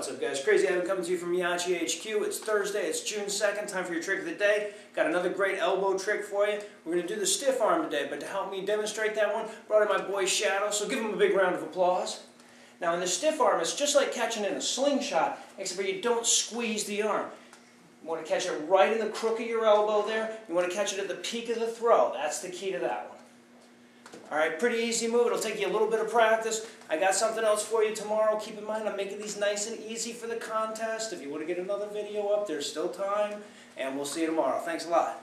What's up guys, Crazy Ivan coming to you from Myachi HQ. It's Thursday, it's June 2nd, time for your trick of the day. Got another great elbow trick for you. We're going to do the stiff arm today, but to help me demonstrate that one, brought in my boy Shadow, so give him a big round of applause. Now in the stiff arm, it's just like catching in a slingshot, except for you don't squeeze the arm. You want to catch it right in the crook of your elbow there. You want to catch it at the peak of the throw. That's the key to that one. All right, pretty easy move. It'll take you a little bit of practice. I got something else for you tomorrow. Keep in mind, I'm making these nice and easy for the contest. If you want to get another video up, there's still time. And we'll see you tomorrow. Thanks a lot.